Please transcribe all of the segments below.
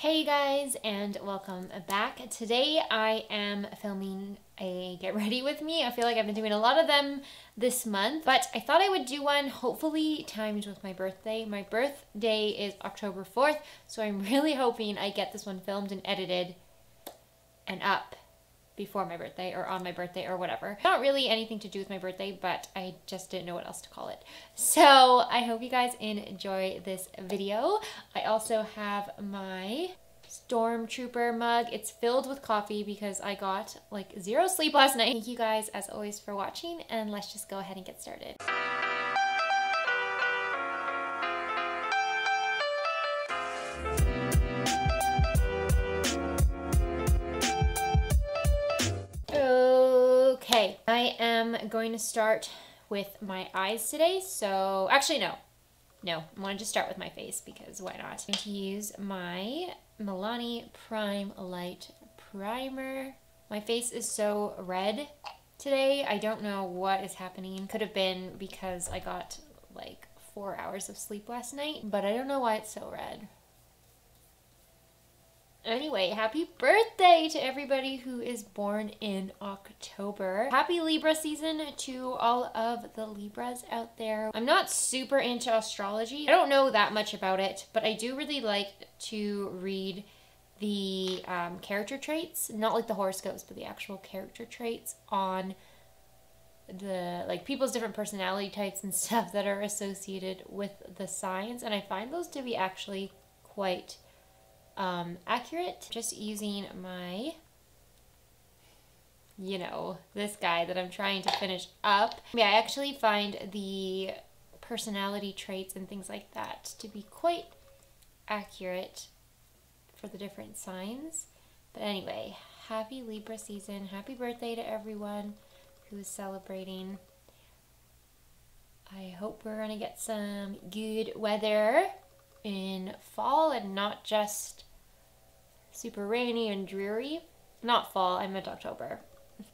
Hey guys, and welcome back. Today I am filming a get ready with me. I feel like I've been doing a lot of them this month, but I thought I would do one hopefully timed with my birthday. My birthday is October 4th, so I'm really hoping I get this one filmed and edited and up before my birthday or on my birthday or whatever. Not really anything to do with my birthday, but I just didn't know what else to call it. So I hope you guys enjoy this video. I also have my Stormtrooper mug. It's filled with coffee because I got like zero sleep last night. Thank you guys as always for watching and let's just go ahead and get started. Am going to start with my eyes today. So, actually, no. No, I want to just start with my face because why not? I'm going to use my Milani Prime Light Primer. My face is so red today. I don't know what is happening. Could have been because I got like four hours of sleep last night, but I don't know why it's so red. Anyway, happy birthday to everybody who is born in October. Happy Libra season to all of the Libras out there. I'm not super into astrology. I don't know that much about it, but I do really like to read the um, character traits, not like the horoscopes, but the actual character traits on the like people's different personality types and stuff that are associated with the signs and I find those to be actually quite um, accurate. Just using my, you know, this guy that I'm trying to finish up. Yeah, I actually find the personality traits and things like that to be quite accurate for the different signs. But anyway, happy Libra season. Happy birthday to everyone who's celebrating. I hope we're going to get some good weather in fall and not just super rainy and dreary. Not fall, I meant October.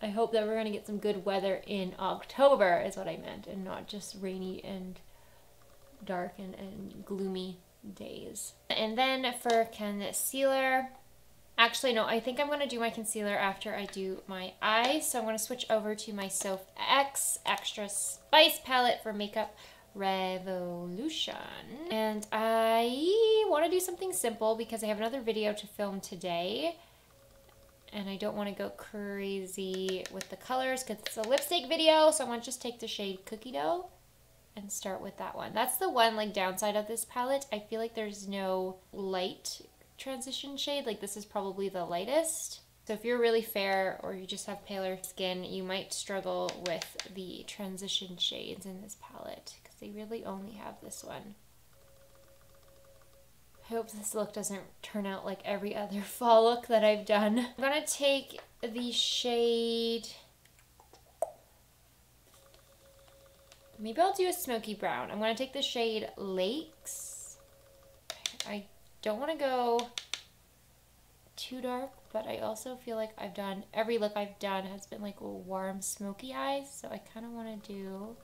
I hope that we're going to get some good weather in October, is what I meant, and not just rainy and dark and, and gloomy days. And then for concealer, actually, no, I think I'm going to do my concealer after I do my eyes. So I'm going to switch over to my Soph X Extra Spice palette for makeup revolution. And I want to do something simple because I have another video to film today. And I don't want to go crazy with the colors because it's a lipstick video. So I want to just take the shade Cookie Dough and start with that one. That's the one like downside of this palette. I feel like there's no light transition shade. Like this is probably the lightest. So if you're really fair or you just have paler skin, you might struggle with the transition shades in this palette because they really only have this one. I hope this look doesn't turn out like every other fall look that I've done. I'm going to take the shade... Maybe I'll do a smoky brown. I'm going to take the shade Lakes. I don't want to go too dark, but I also feel like I've done, every look I've done has been like warm smoky eyes, so I kind of want to do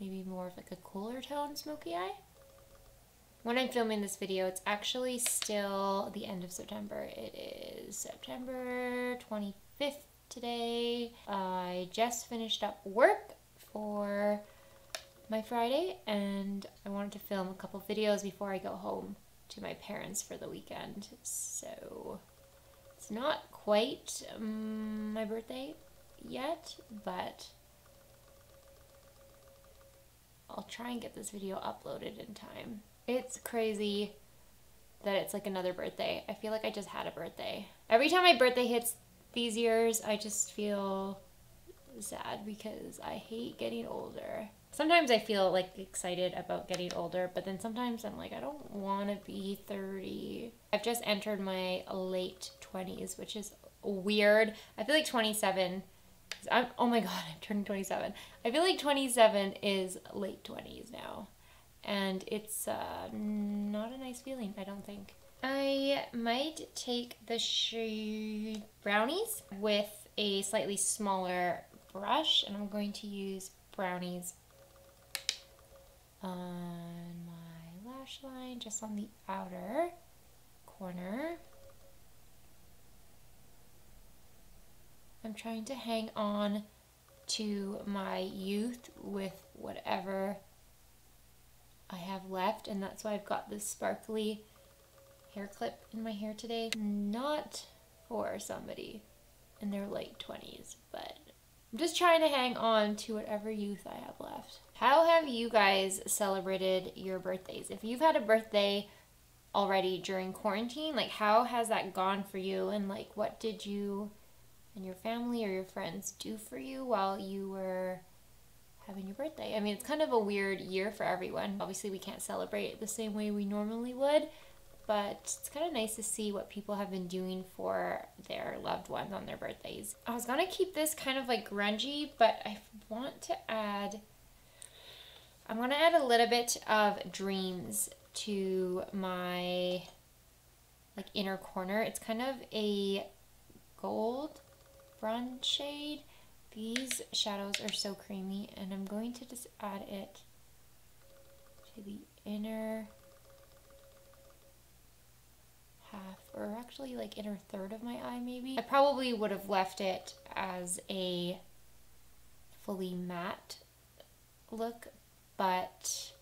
maybe more of like a cooler tone smoky eye. When I'm filming this video, it's actually still the end of September. It is September 25th today. I just finished up work for my Friday and I wanted to film a couple videos before I go home to my parents for the weekend. So it's not quite um, my birthday yet, but I'll try and get this video uploaded in time. It's crazy that it's like another birthday. I feel like I just had a birthday. Every time my birthday hits these years, I just feel sad because I hate getting older. Sometimes I feel like excited about getting older, but then sometimes I'm like, I don't want to be 30. I've just entered my late 20s, which is weird. I feel like 27 I'm, oh my god, I'm turning 27. I feel like 27 is late 20s now. And it's uh, not a nice feeling, I don't think. I might take the shade Brownies with a slightly smaller brush. And I'm going to use Brownies on my lash line, just on the outer. corner. I'm trying to hang on to my youth with whatever I have left and that's why I've got this sparkly hair clip in my hair today. Not for somebody in their late 20s, but I'm just trying to hang on to whatever youth I have left. How have you guys celebrated your birthdays? If you've had a birthday already during quarantine, like how has that gone for you and like what did you and your family or your friends do for you while you were having your birthday? I mean, it's kind of a weird year for everyone. Obviously, we can't celebrate the same way we normally would, but it's kind of nice to see what people have been doing for their loved ones on their birthdays. I was gonna keep this kind of like grungy, but I want to add, I'm gonna add a little bit of dreams to my like inner corner. It's kind of a gold bronze shade. These shadows are so creamy and I'm going to just add it to the inner half or actually like inner third of my eye maybe. I probably would have left it as a fully matte look but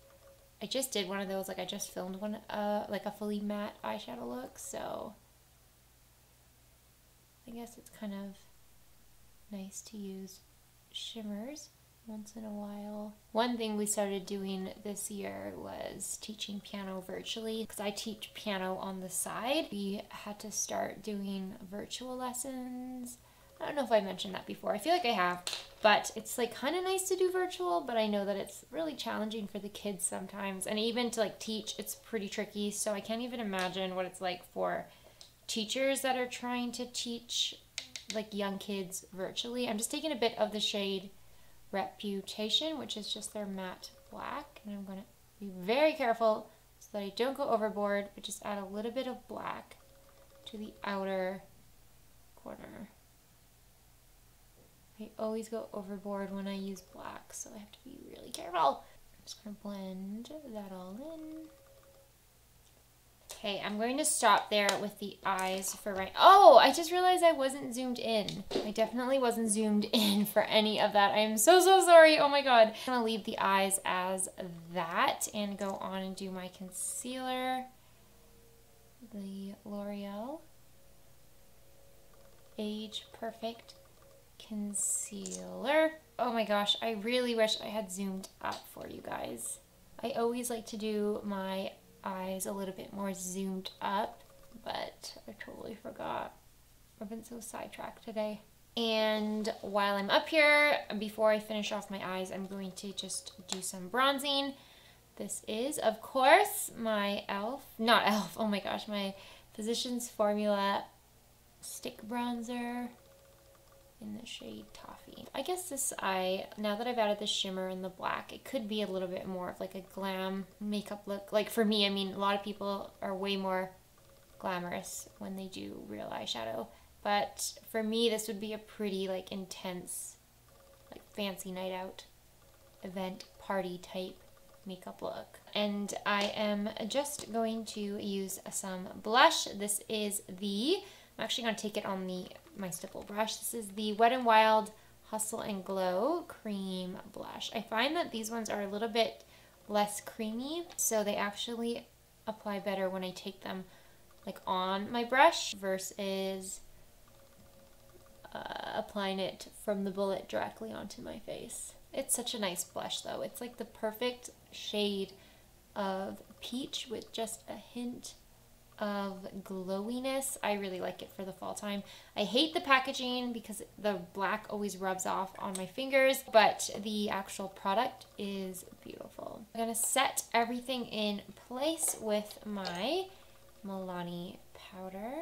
I just did one of those like I just filmed one uh like a fully matte eyeshadow look so I guess it's kind of nice to use shimmers once in a while. One thing we started doing this year was teaching piano virtually because I teach piano on the side. We had to start doing virtual lessons. I don't know if I mentioned that before. I feel like I have, but it's like kind of nice to do virtual, but I know that it's really challenging for the kids sometimes. And even to like teach, it's pretty tricky. So I can't even imagine what it's like for teachers that are trying to teach like young kids virtually. I'm just taking a bit of the shade Reputation, which is just their matte black. And I'm going to be very careful so that I don't go overboard, but just add a little bit of black to the outer corner. I always go overboard when I use black, so I have to be really careful. I'm just going to blend that all in. Okay, I'm going to stop there with the eyes for right. Oh, I just realized I wasn't zoomed in. I definitely wasn't zoomed in for any of that. I am so, so sorry. Oh my God. I'm gonna leave the eyes as that and go on and do my concealer. The L'Oreal Age Perfect Concealer. Oh my gosh, I really wish I had zoomed up for you guys. I always like to do my eyes a little bit more zoomed up, but I totally forgot. I've been so sidetracked today. And while I'm up here, before I finish off my eyes, I'm going to just do some bronzing. This is, of course, my e.l.f., not e.l.f., oh my gosh, my Physicians Formula Stick Bronzer in the shade Toffee. I guess this eye, now that I've added the shimmer and the black, it could be a little bit more of like a glam makeup look. Like for me, I mean, a lot of people are way more glamorous when they do real eyeshadow. But for me, this would be a pretty like intense, like fancy night out event party type makeup look. And I am just going to use some blush. This is the, I'm actually going to take it on the my stipple brush. This is the Wet n Wild Hustle and Glow Cream Blush. I find that these ones are a little bit less creamy, so they actually apply better when I take them like on my brush versus uh, applying it from the bullet directly onto my face. It's such a nice blush though. It's like the perfect shade of peach with just a hint of glowiness. I really like it for the fall time. I hate the packaging because the black always rubs off on my fingers, but the actual product is beautiful. I'm gonna set everything in place with my Milani powder.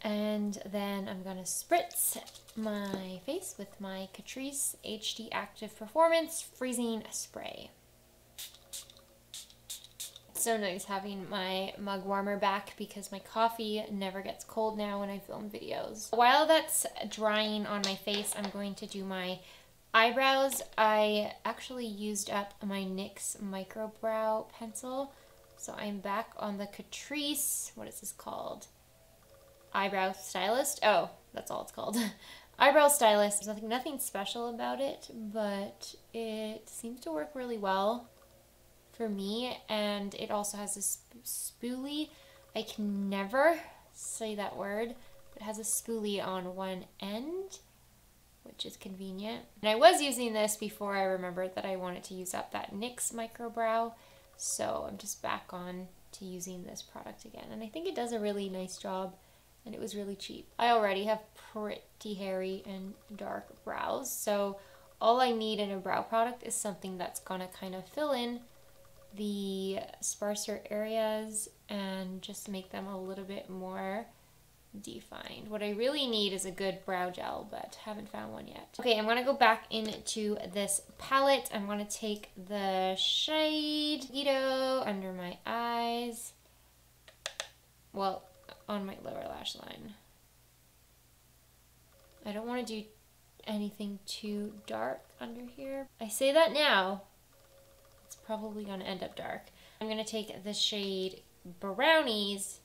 And then I'm gonna spritz my face with my Catrice HD Active Performance Freezing Spray so nice having my mug warmer back because my coffee never gets cold now when I film videos. While that's drying on my face, I'm going to do my eyebrows. I actually used up my NYX Micro Brow Pencil So I'm back on the Catrice, what is this called? Eyebrow Stylist. Oh, that's all it's called. Eyebrow Stylist. There's nothing, nothing special about it, but it seems to work really well for me. And it also has a sp spoolie. I can never say that word. It has a spoolie on one end, which is convenient. And I was using this before I remembered that I wanted to use up that NYX Micro Brow. So I'm just back on to using this product again. And I think it does a really nice job and it was really cheap. I already have pretty hairy and dark brows, so all I need in a brow product is something that's gonna kind of fill in the sparser areas and just make them a little bit more defined. What I really need is a good brow gel, but haven't found one yet. Okay, I'm gonna go back into this palette. I'm gonna take the shade Guido under my eyes. Well, on my lower lash line. I don't want to do anything too dark under here. I say that now, probably going to end up dark. I'm going to take the shade Brownies,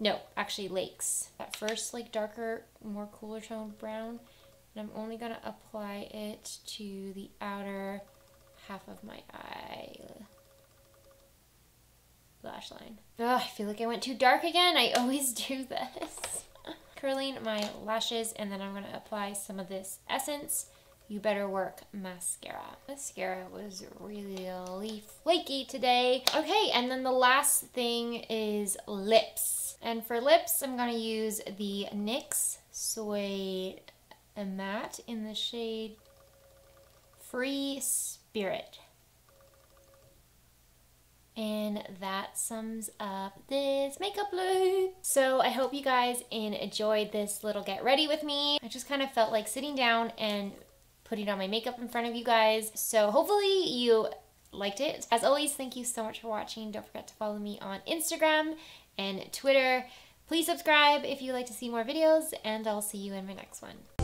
no, actually Lakes. That first like darker, more cooler toned brown. And I'm only going to apply it to the outer half of my eye lash line. Ugh, I feel like I went too dark again. I always do this. Curling my lashes and then I'm going to apply some of this Essence You Better Work mascara. Mascara was really flaky today. Okay, and then the last thing is lips. And for lips, I'm to use the NYX Suede Matte in the shade Free Spirit. And that sums up this makeup look. So I hope you guys enjoyed this little get ready with me. I just kind of felt like sitting down and putting on my makeup in front of you guys. So hopefully you liked it. As always, thank you so much for watching. Don't forget to follow me on Instagram and Twitter. Please subscribe if you'd like to see more videos, and I'll see you in my next one.